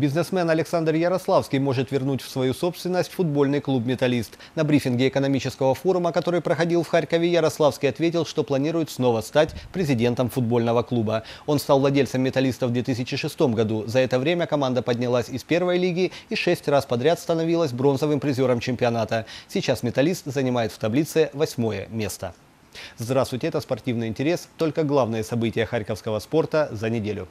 Бизнесмен Александр Ярославский может вернуть в свою собственность футбольный клуб «Металлист». На брифинге экономического форума, который проходил в Харькове, Ярославский ответил, что планирует снова стать президентом футбольного клуба. Он стал владельцем «Металлиста» в 2006 году. За это время команда поднялась из первой лиги и шесть раз подряд становилась бронзовым призером чемпионата. Сейчас «Металлист» занимает в таблице восьмое место. Здравствуйте, это «Спортивный интерес». Только главные события харьковского спорта за неделю.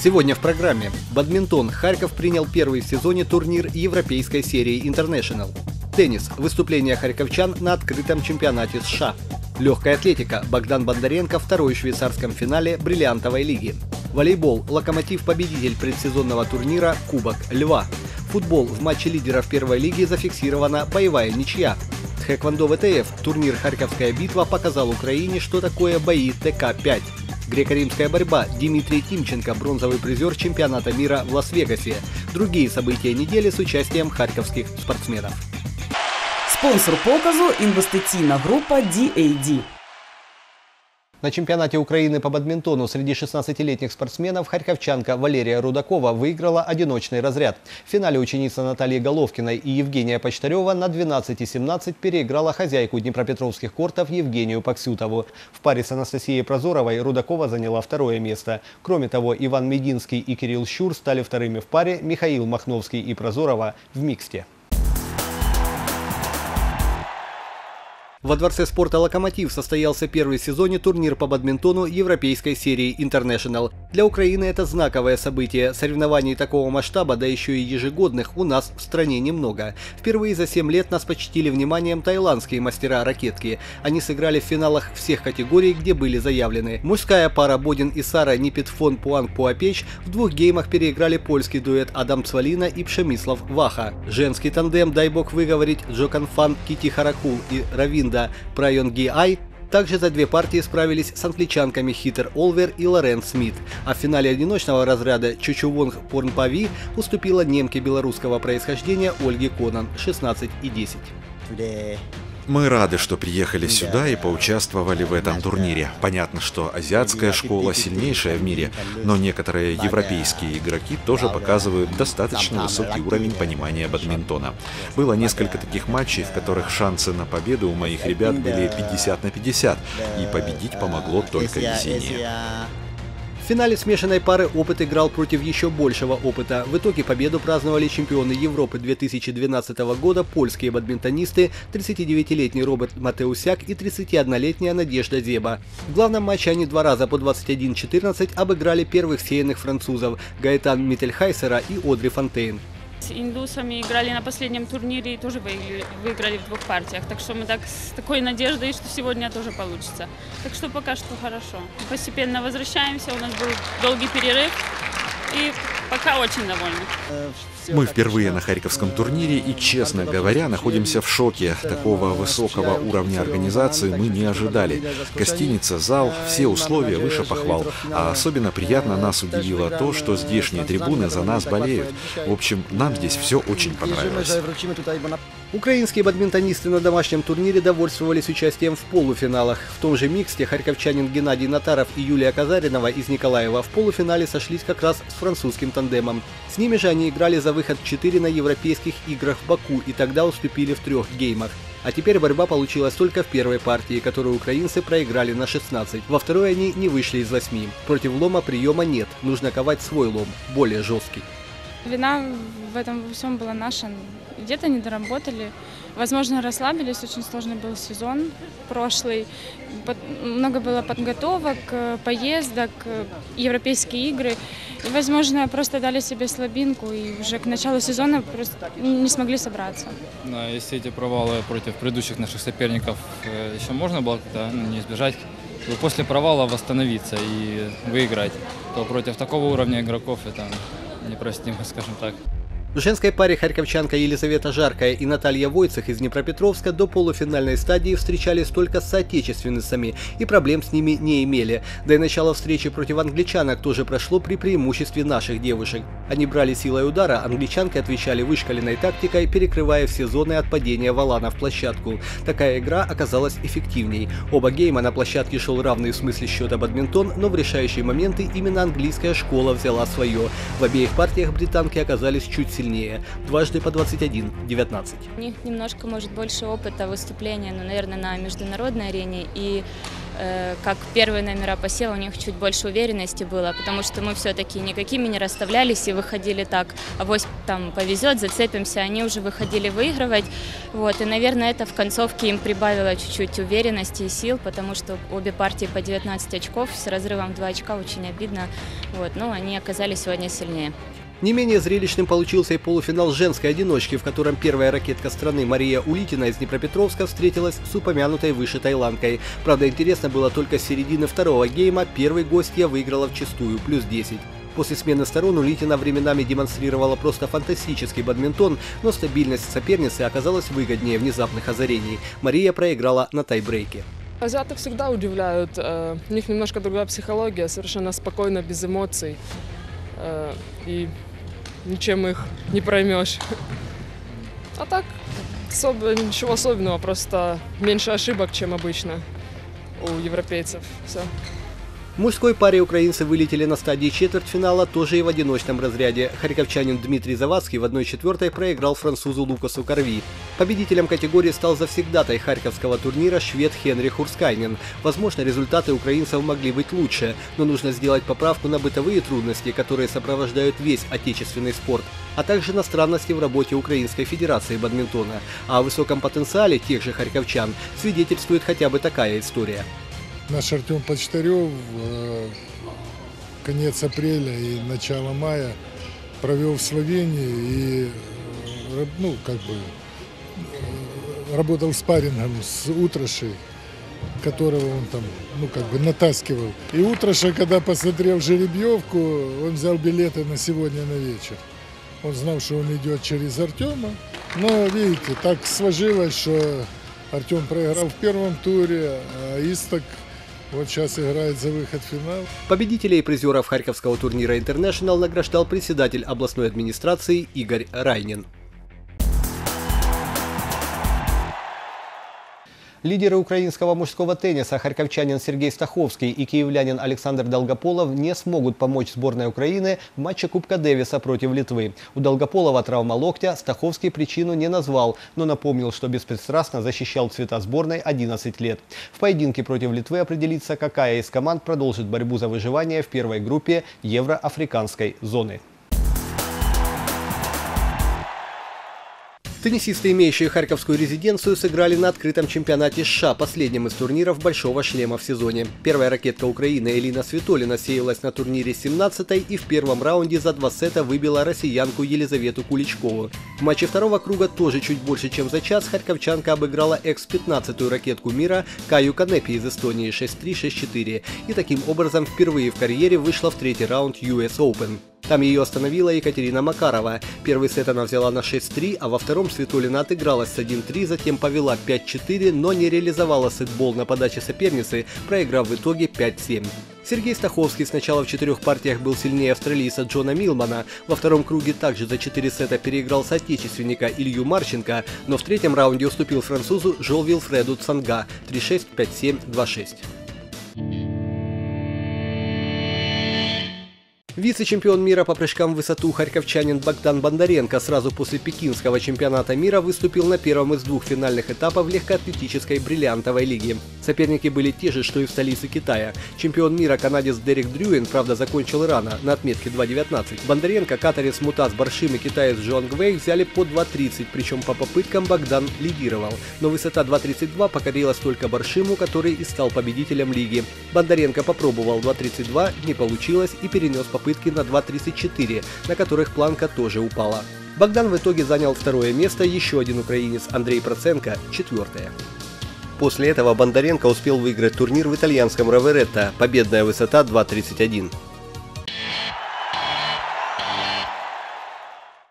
Сегодня в программе. Бадминтон. Харьков принял первый в сезоне турнир европейской серии International. Теннис. Выступление харьковчан на открытом чемпионате США. Легкая атлетика. Богдан Бондаренко второй в швейцарском финале бриллиантовой лиги. Волейбол. Локомотив-победитель предсезонного турнира Кубок Льва. Футбол. В матче лидеров первой лиги зафиксирована боевая ничья. Тхэквондо ВТФ. Турнир «Харьковская битва» показал Украине, что такое бои ТК-5. Греко-римская борьба. Дмитрий Тимченко, бронзовый призер чемпионата мира в Лас-Вегасе. Другие события недели с участием харьковских спортсменов. Спонсор показу – інвестиційна група DAD. На чемпионате Украины по бадминтону среди 16-летних спортсменов харьковчанка Валерия Рудакова выиграла одиночный разряд. В финале ученица Натальи Головкиной и Евгения Почтарева на 12-17 переиграла хозяйку Днепропетровских кортов Евгению Паксютову. В паре с Анастасией Прозоровой Рудакова заняла второе место. Кроме того, Иван Мединский и Кирилл Щур стали вторыми в паре, Михаил Махновский и Прозорова в миксте. Во Дворце спорта «Локомотив» состоялся первый в сезоне турнир по бадминтону европейской серии International. Для Украины это знаковое событие. Соревнований такого масштаба, да еще и ежегодных, у нас в стране немного. Впервые за 7 лет нас почтили вниманием таиландские мастера ракетки. Они сыграли в финалах всех категорий, где были заявлены. Мужская пара Бодин и Сара Нипитфон Пуанг Пуапеч в двух геймах переиграли польский дуэт Адам Цвалина и Пшемислав Ваха. Женский тандем, дай бог выговорить, Джокан Фан Кити Харакул и Равин Линда Прайонги Ай также за две партии справились с англичанками Хитер Олвер и Лорен Смит, а в финале одиночного разряда Чучувонг Порнпави уступила немке белорусского происхождения Ольге Конан 16 и 10. Мы рады, что приехали сюда и поучаствовали в этом турнире. Понятно, что азиатская школа сильнейшая в мире, но некоторые европейские игроки тоже показывают достаточно высокий уровень понимания бадминтона. Было несколько таких матчей, в которых шансы на победу у моих ребят были 50 на 50, и победить помогло только везение. В финале смешанной пары опыт играл против еще большего опыта. В итоге победу праздновали чемпионы Европы 2012 года польские бадминтонисты 39-летний Роберт Матеусяк и 31-летняя Надежда Зеба. В главном матче они два раза по 21-14 обыграли первых сеянных французов Гаэтан Миттельхайсера и Одри Фонтейн. С индусами играли на последнем турнире и тоже выиграли, выиграли в двух партиях. Так что мы так с такой надеждой, что сегодня тоже получится. Так что пока что хорошо. Постепенно возвращаемся, у нас был долгий перерыв. И пока очень довольны. Мы впервые на Харьковском турнире и, честно говоря, находимся в шоке. Такого высокого уровня организации мы не ожидали. Гостиница, зал, все условия выше похвал. А особенно приятно нас удивило то, что здешние трибуны за нас болеют. В общем, нам здесь все очень понравилось. Украинские бадминтонисты на домашнем турнире довольствовались участием в полуфиналах. В том же миксте харьковчанин Геннадий Натаров и Юлия Казаринова из Николаева в полуфинале сошлись как раз с французским тандемом. С ними же они играли за выход 4 на европейских играх в Баку и тогда уступили в трех геймах. А теперь борьба получилась только в первой партии, которую украинцы проиграли на 16. Во второй они не вышли из восьми. Против лома приема нет, нужно ковать свой лом, более жесткий. Вина в этом всем была наша. Где-то не доработали. Возможно, расслабились. Очень сложный был сезон прошлый. Много было подготовок, э, поездок, э, европейские игры. И, возможно, просто дали себе слабинку и уже к началу сезона просто не смогли собраться. Да, если эти провалы против предыдущих наших соперников э, еще можно было как-то ну, не избежать, после провала восстановиться и выиграть, то против такого уровня игроков это непростимо, скажем так. В женской паре харьковчанка Елизавета Жаркая и Наталья Войцех из Днепропетровска до полуфинальной стадии встречались только с соотечественницами и проблем с ними не имели. Да и начало встречи против англичанок тоже прошло при преимуществе наших девушек. Они брали силой удара, англичанки отвечали вышкаленной тактикой, перекрывая все зоны от падения валана в площадку. Такая игра оказалась эффективней. Оба гейма на площадке шел равный в смысле счета бадминтон, но в решающие моменты именно английская школа взяла свое. В обеих партиях британки оказались чуть сильнее. Дважды по 21-19. У них немножко, может, больше опыта выступления, ну, наверное, на международной арене. И э, как первые номера посела, у них чуть больше уверенности было, потому что мы все-таки никакими не расставлялись и выходили так, авось там повезет, зацепимся, они уже выходили выигрывать. Вот, и, наверное, это в концовке им прибавило чуть-чуть уверенности и сил, потому что обе партии по 19 очков с разрывом в 2 очка очень обидно. Вот, но они оказались сегодня сильнее. Не менее зрелищным получился и полуфинал женской одиночки, в котором первая ракетка страны Мария Улитина из Днепропетровска встретилась с упомянутой выше тайландкой. Правда, интересно было только с середины второго гейма первый гостья выиграла в чистую, плюс 10. После смены сторон Улитина временами демонстрировала просто фантастический бадминтон, но стабильность соперницы оказалась выгоднее внезапных озарений. Мария проиграла на тайбрейке. Азиаты всегда удивляют. э, У них немножко другая психология, совершенно спокойно, без эмоций. Э, И ничем их не проймешь. А так, особо, ничего особенного, просто меньше ошибок, чем обычно у европейцев. Все. Мужской паре украинцы вылетели на стадии четвертьфинала тоже и в одиночном разряде. Харьковчанин Дмитрий Завадский в 1-4 проиграл французу Лукасу Корви. Победителем категории стал завсегдатай харьковского турнира швед Хенрих Урскайнен. Возможно, результаты украинцев могли быть лучше, но нужно сделать поправку на бытовые трудности, которые сопровождают весь отечественный спорт, а также на странности в работе Украинской Федерации бадминтона. А о высоком потенциале тех же харьковчан свидетельствует хотя бы такая история. Наш Артем Почтарев э, конец апреля и начало мая провел в Словении и э, ну, как бы э, работал спаррингом с Утрошей, которого он там, ну, как бы натаскивал. И Утроша, когда посмотрел жеребьевку, он взял билеты на сегодня на вечер. Он знал, что он идет через Артема. Но, видите, так сложилось, что Артем проиграл в первом туре, а Исток вот сейчас играет за выход в финал. Победителей и призеров Харьковского турнира International награждал председатель областной администрации Игорь Райнин. Лидеры украинского мужского тенниса харьковчанин Сергей Стаховский и киевлянин Александр Долгополов не смогут помочь сборной Украины в матче Кубка Дэвиса против Литвы. У Долгополова травма локтя, Стаховский причину не назвал, но напомнил, что беспристрастно защищал цвета сборной 11 лет. В поединке против Литвы определится, какая из команд продолжит борьбу за выживание в первой группе евроафриканской зоны. Теннисисты, имеющие харьковскую резиденцию, сыграли на открытом чемпионате США, последнем из турниров «Большого шлема» в сезоне. Первая ракетка Украины Элина Светолина сеялась на турнире 17-й и в первом раунде за два сета выбила россиянку Елизавету Куличкову. В матче второго круга тоже чуть больше, чем за час, харьковчанка обыграла экс-15-ю ракетку мира Каю Канепи из Эстонии 6-3-6-4 и таким образом впервые в карьере вышла в третий раунд US Open. Там ее остановила Екатерина Макарова. Первый сет она взяла на 6-3, а во втором Светулина отыгралась с 1-3, затем повела 5-4, но не реализовала сетбол на подаче соперницы, проиграв в итоге 5-7. Сергей Стаховский сначала в четырех партиях был сильнее австралийца Джона Милмана, во втором круге также за 4 сета переиграл соотечественника Илью Марченко, но в третьем раунде уступил французу Жол Вилфреду Цанга 3-6, 5-7, 2-6. Вице-чемпион мира по прыжкам в высоту харьковчанин Богдан Бондаренко сразу после пекинского чемпионата мира выступил на первом из двух финальных этапов легкоатлетической бриллиантовой лиги. Соперники были те же, что и в столице Китая. Чемпион мира канадец Дерек Дрюин, правда, закончил рано, на отметке 2.19. Бондаренко, катарец Мутас Баршим и китаец Джон Гвей взяли по 2.30, причем по попыткам Богдан лидировал. Но высота 2.32 покорилась только Баршиму, который и стал победителем лиги. Бондаренко попробовал 2.32, не получилось и перенес попытки на 2.34, на которых планка тоже упала. Богдан в итоге занял второе место, еще один украинец Андрей Проценко – четвертое. После этого Бондаренко успел выиграть турнир в итальянском Раверетто, победная высота 2.31.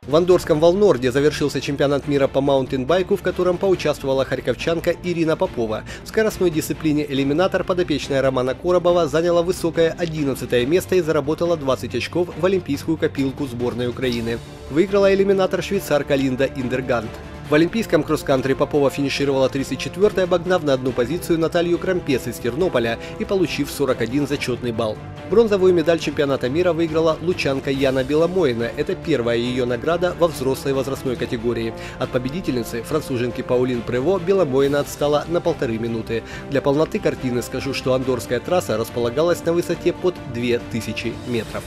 В Андорском Волнорде завершился чемпионат мира по маунтинбайку, в котором поучаствовала харьковчанка Ирина Попова. В скоростной дисциплине «Элиминатор» подопечная Романа Коробова заняла высокое 11 место и заработала 20 очков в олимпийскую копилку сборной Украины. Выиграла «Элиминатор» швейцарка Линда Индергант. В олимпийском кросс-кантри Попова финишировала 34-й, обогнав на одну позицию Наталью Крампец из Тернополя и получив 41 зачетный балл. Бронзовую медаль чемпионата мира выиграла лучанка Яна Беломоина. Это первая ее награда во взрослой возрастной категории. От победительницы, француженки Паулин Прево, Беломоина отстала на полторы минуты. Для полноты картины скажу, что андорская трасса располагалась на высоте под 2000 метров.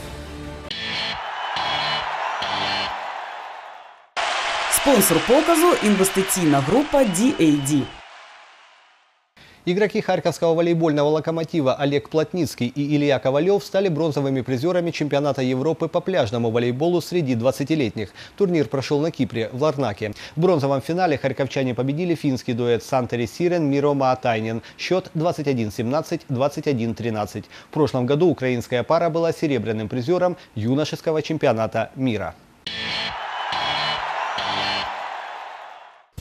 Спонсор показу інвестиційна група DAD. Игроки харьковского волейбольного локомотива Олег Плотницкий и Илья Ковалев стали бронзовыми призерами чемпионата Европы по пляжному волейболу среди 20-летних. Турнир прошел на Кипре, в Ларнаке. В бронзовом финале харьковчане победили финский дуэт Сантери Сирен Миро Маатайнин. Счет 21-17, 21-13. В прошлом году украинская пара была серебряным призером юношеского чемпионата мира.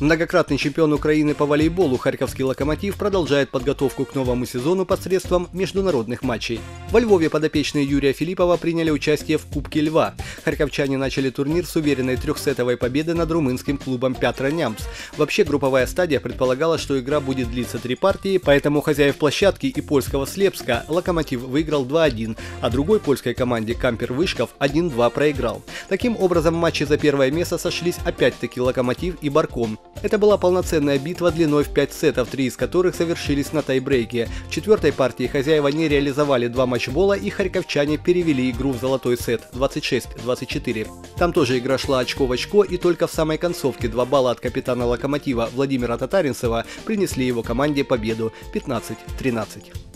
Многократный чемпион Украины по волейболу Харьковский «Локомотив» продолжает подготовку к новому сезону посредством международных матчей. Во Львове подопечные Юрия Филиппова приняли участие в Кубке Льва. Харьковчане начали турнир с уверенной трехсетовой победы над румынским клубом Пятра Нямс. Вообще групповая стадия предполагала, что игра будет длиться три партии, поэтому хозяев площадки и польского Слепска «Локомотив» выиграл 2-1, а другой польской команде Кампер Вышков 1-2 проиграл. Таким образом, матчи за первое место сошлись опять-таки «Локомотив» и «Барком». Это была полноценная битва длиной в 5 сетов, три из которых совершились на тайбрейке. В четвертой партии хозяева не реализовали два матчбола и харьковчане перевели игру в золотой сет 26-24. Там тоже игра шла очко в очко и только в самой концовке два балла от капитана Локомотива Владимира Татаринцева принесли его команде победу 15-13.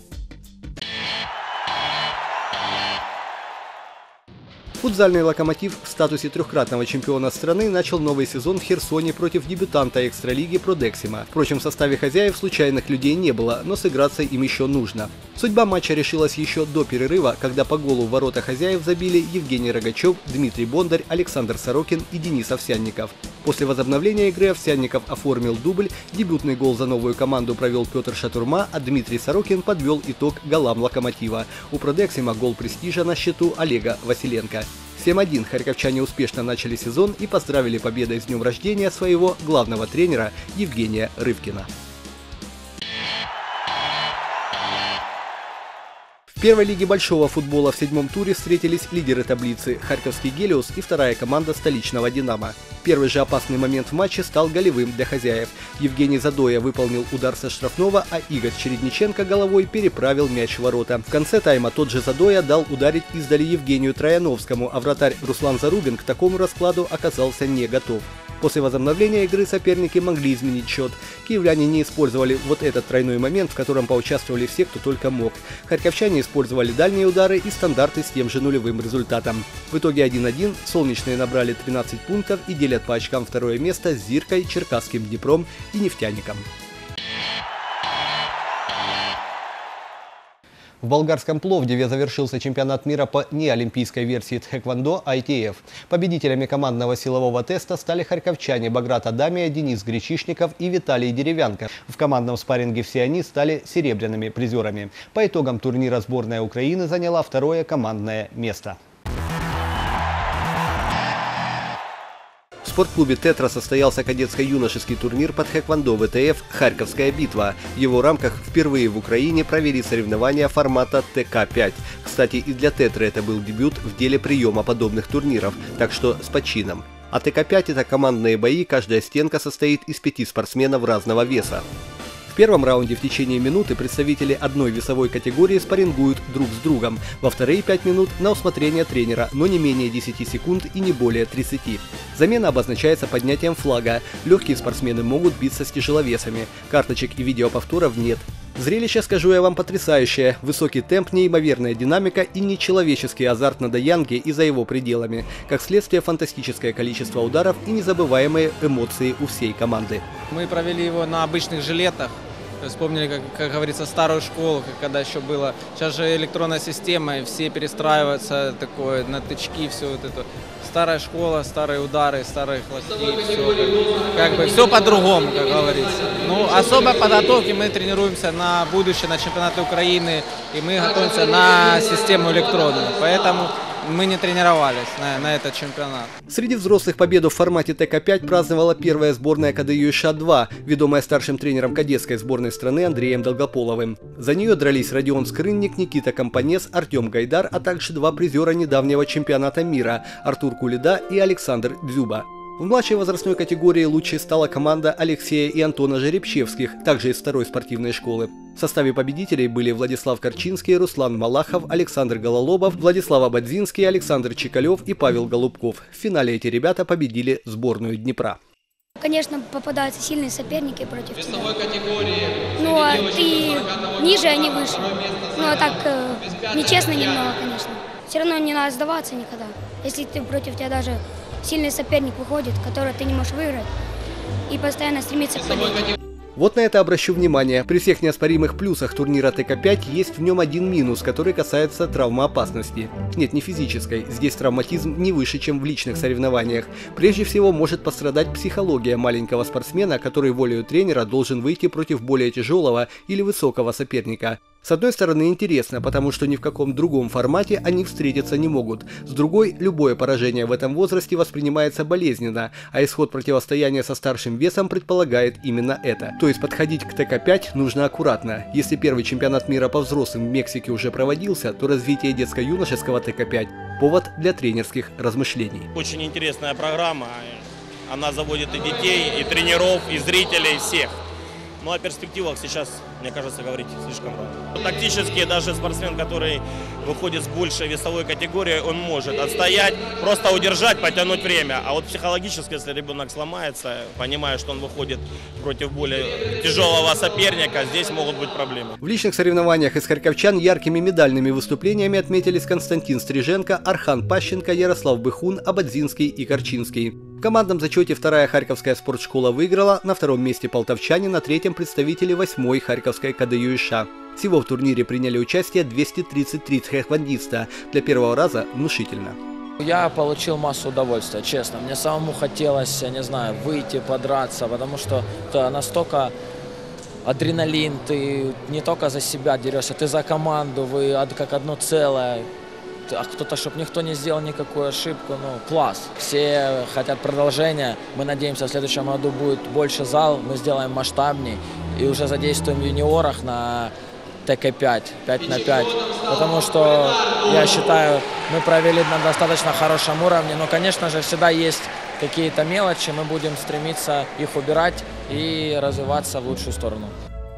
Футзальный локомотив в статусе трехкратного чемпиона страны начал новый сезон в Херсоне против дебютанта экстралиги Продексима. Впрочем, в составе хозяев случайных людей не было, но сыграться им еще нужно. Судьба матча решилась еще до перерыва, когда по голу в ворота хозяев забили Евгений Рогачев, Дмитрий Бондарь, Александр Сорокин и Денис Овсянников. После возобновления игры Овсянников оформил дубль, дебютный гол за новую команду провел Петр Шатурма, а Дмитрий Сорокин подвел итог голам Локомотива. У Продексима гол престижа на счету Олега Василенко. 7-1 харьковчане успешно начали сезон и поздравили победой с днем рождения своего главного тренера Евгения Рывкина. В первой лиге большого футбола в седьмом туре встретились лидеры таблицы – Харьковский «Гелиос» и вторая команда столичного «Динамо». Первый же опасный момент в матче стал голевым для хозяев. Евгений Задоя выполнил удар со штрафного, а Игорь Чередниченко головой переправил мяч в ворота. В конце тайма тот же Задоя дал ударить издали Евгению Трояновскому, а вратарь Руслан Зарубин к такому раскладу оказался не готов. После возобновления игры соперники могли изменить счет. Киевляне не использовали вот этот тройной момент, в котором поучаствовали все, кто только мог. Харьковчане использовали дальние удары и стандарты с тем же нулевым результатом. В итоге 1-1 солнечные набрали 13 пунктов и делят по очкам второе место с Зиркой, Черкасским Днепром и Нефтяником. В болгарском Пловдиве завершился чемпионат мира по неолимпийской версии тхэквондо ITF. Победителями командного силового теста стали харьковчане Баграт Адамия, Денис Гречишников и Виталий Деревянко. В командном спарринге все они стали серебряными призерами. По итогам турнира сборная Украины заняла второе командное место. Спортклубе «Тетра» состоялся кадетско-юношеский турнир под хэквондо ВТФ «Харьковская битва». В его рамках впервые в Украине провели соревнования формата ТК-5. Кстати, и для «Тетры» это был дебют в деле приема подобных турниров, так что с почином. А ТК-5 – это командные бои, каждая стенка состоит из пяти спортсменов разного веса. В первом раунде в течение минуты представители одной весовой категории спаррингуют друг с другом. Во вторые 5 минут на усмотрение тренера, но не менее 10 секунд и не более 30. Замена обозначается поднятием флага. Легкие спортсмены могут биться с тяжеловесами. Карточек и видеоповторов нет. Зрелище, скажу я вам, потрясающее. Высокий темп, неимоверная динамика и нечеловеческий азарт на Даянге и за его пределами. Как следствие, фантастическое количество ударов и незабываемые эмоции у всей команды. Мы провели его на обычных жилетах, вспомнили, как, как говорится, старую школу, как когда еще было. Сейчас же электронная система, и все перестраиваются такое, на тычки, все вот это. Старая школа, старые удары, старые хлопки, все как, как бы все по-другому, как говорится. Ну, особой подготовки мы тренируемся на будущее, на чемпионаты Украины, и мы готовимся на систему электронную. Поэтому мы не тренировались на, на этот чемпионат. Среди взрослых победу в формате ТК-5 праздновала первая сборная КДЮ ША-2, ведомая старшим тренером кадетской сборной страны Андреем Долгополовым. За нее дрались Родион Скрынник, Никита Компанес, Артем Гайдар, а также два призера недавнего чемпионата мира – Артур Кулида и Александр Дзюба. В младшей возрастной категории лучшей стала команда Алексея и Антона Жеребчевских, также из второй спортивной школы. В составе победителей были Владислав Корчинский, Руслан Малахов, Александр Гололобов, Владислав Абадзинский, Александр Чекалев и Павел Голубков. В финале эти ребята победили сборную Днепра. Конечно, попадаются сильные соперники против тебя. Ну, а ты ниже, а не выше. Ну, а так э, нечестно немного, конечно. Все равно не надо сдаваться никогда. Если ты против тебя даже сильный соперник выходит, которого ты не можешь выиграть, и постоянно стремиться к. Вот на это обращу внимание. При всех неоспоримых плюсах турнира ТК-5 есть в нем один минус, который касается травмоопасности. Нет, не физической. Здесь травматизм не выше, чем в личных соревнованиях. Прежде всего может пострадать психология маленького спортсмена, который волею тренера должен выйти против более тяжелого или высокого соперника. С одной стороны интересно, потому что ни в каком другом формате они встретиться не могут. С другой, любое поражение в этом возрасте воспринимается болезненно, а исход противостояния со старшим весом предполагает именно это. То есть подходить к ТК-5 нужно аккуратно. Если первый чемпионат мира по взрослым в Мексике уже проводился, то развитие детско-юношеского ТК-5 – повод для тренерских размышлений. Очень интересная программа. Она заводит и детей, и тренеров, и зрителей, всех. Ну о перспективах сейчас, мне кажется, говорить слишком рано. Тактически даже спортсмен, который выходит с большей весовой категории, он может отстоять, просто удержать, потянуть время. А вот психологически, если ребенок сломается, понимая, что он выходит против более тяжелого соперника, здесь могут быть проблемы. В личных соревнованиях из харьковчан яркими медальными выступлениями отметились Константин Стриженко, Архан Пащенко, Ярослав Быхун, Абадзинский и Корчинский. Командном зачете вторая Харьковская спортшкола выиграла, на втором месте полтовчане, на третьем представители восьмой Харьковской КДЮШ. Всего в турнире приняли участие 233 тхэквондиста. Для первого раза внушительно. Я получил массу удовольствия, честно. Мне самому хотелось, я не знаю, выйти, подраться, потому что это настолько адреналин, ты не только за себя дерешься, ты за команду, вы как одно целое а кто-то, чтобы никто не сделал никакую ошибку, ну, класс. Все хотят продолжения. Мы надеемся, в следующем году будет больше зал, мы сделаем масштабней и уже задействуем юниорах на ТК-5, 5 на 5. Потому что, я считаю, мы провели на достаточно хорошем уровне, но, конечно же, всегда есть какие-то мелочи, мы будем стремиться их убирать и развиваться в лучшую сторону.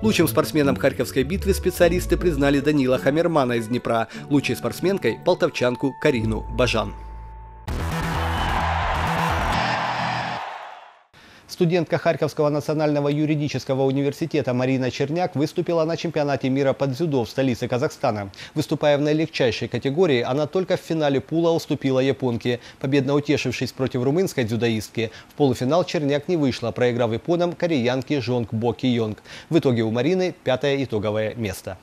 Лучшим спортсменом Харьковской битвы специалисты признали Данила Хамермана из Днепра, лучшей спортсменкой – полтовчанку Карину Бажан. Студентка Харьковского национального юридического университета Марина Черняк выступила на чемпионате мира по дзюдо в столице Казахстана. Выступая в наилегчайшей категории, она только в финале пула уступила японке, победно утешившись против румынской дзюдоистки. В полуфинал Черняк не вышла, проиграв японам кореянке Жонг Бо Ки Йонг. В итоге у Марины пятое итоговое место.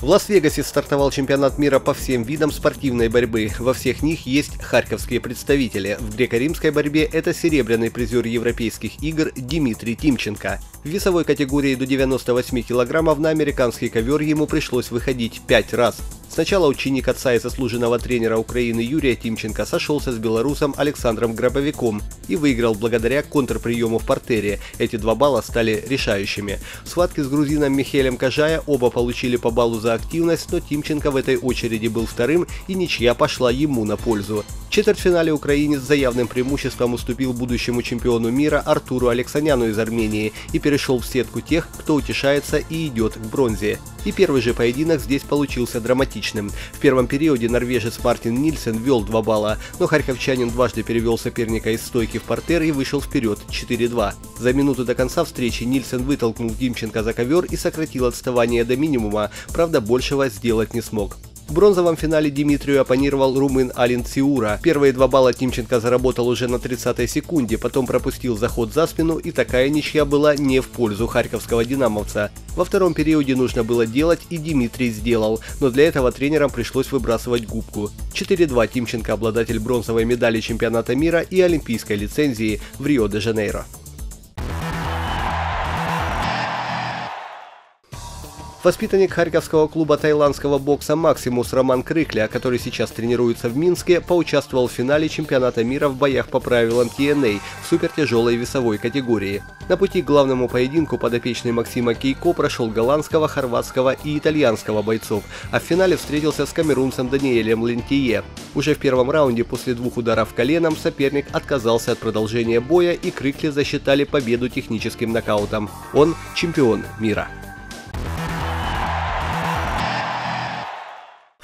В Лас-Вегасе стартовал чемпионат мира по всем видам спортивной борьбы. Во всех них есть харьковские представители. В греко-римской борьбе это серебряный призер европейских игр Дмитрий Тимченко. В весовой категории до 98 килограммов на американский ковер ему пришлось выходить пять раз. Сначала ученик отца и заслуженного тренера Украины Юрия Тимченко сошелся с белорусом Александром Гробовиком и выиграл благодаря контрприему в портере. Эти два балла стали решающими. В схватке с грузином Михелем Кажая оба получили по баллу за активность, но Тимченко в этой очереди был вторым и ничья пошла ему на пользу. В четвертьфинале украинец за явным преимуществом уступил будущему чемпиону мира Артуру Алексаняну из Армении и перешел в сетку тех, кто утешается и идет к бронзе. И первый же поединок здесь получился драматичным. В первом периоде норвежец Мартин Нильсен вел 2 балла, но харьковчанин дважды перевел соперника из стойки в портер и вышел вперед 4-2. За минуту до конца встречи Нильсен вытолкнул Димченко за ковер и сократил отставание до минимума, правда большего сделать не смог. В бронзовом финале Дмитрию оппонировал румын Алин Циура. Первые два балла Тимченко заработал уже на 30-й секунде, потом пропустил заход за спину и такая ничья была не в пользу харьковского динамовца. Во втором периоде нужно было делать и Дмитрий сделал, но для этого тренерам пришлось выбрасывать губку. 4-2 Тимченко обладатель бронзовой медали чемпионата мира и олимпийской лицензии в Рио-де-Жанейро. Воспитанник Харьковского клуба тайландского бокса «Максимус» Роман Крыкля, который сейчас тренируется в Минске, поучаствовал в финале чемпионата мира в боях по правилам TNA в супертяжелой весовой категории. На пути к главному поединку подопечный Максима Кейко прошел голландского, хорватского и итальянского бойцов, а в финале встретился с камерунцем Даниэлем Лентие. Уже в первом раунде после двух ударов коленом соперник отказался от продолжения боя и Крыкле засчитали победу техническим нокаутом. Он чемпион мира.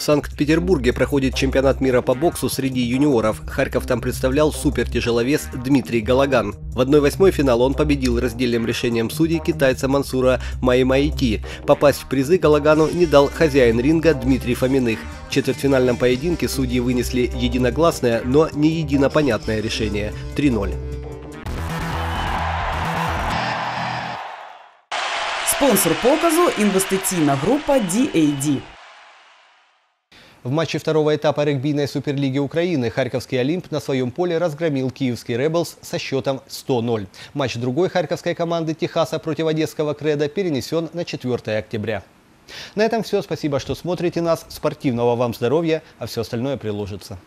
Санкт-Петербурге проходит чемпионат мира по боксу среди юниоров. Харьков там представлял супертяжеловес Дмитрий Галаган. В 1-8 финал он победил раздельным решением судей китайца Мансура Маймайти. Попасть в призы Галагану не дал хозяин ринга Дмитрий Фоминых. В четвертьфинальном поединке судьи вынесли единогласное, но не единопонятное решение – 3-0. Спонсор показу інвестиційна група DAD. В матче второго этапа регбийной суперлиги Украины Харьковский Олимп на своем поле разгромил киевский Ребелс со счетом 100-0. Матч другой харьковской команды Техаса против одесского Креда перенесен на 4 октября. На этом все. Спасибо, что смотрите нас. Спортивного вам здоровья, а все остальное приложится.